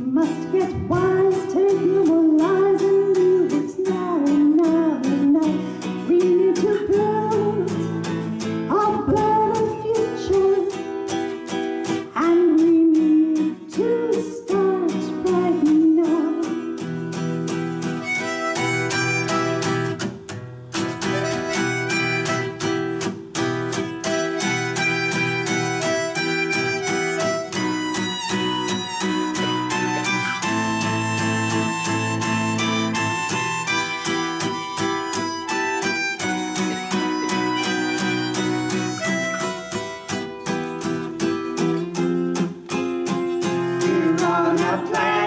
must get wild. have plan.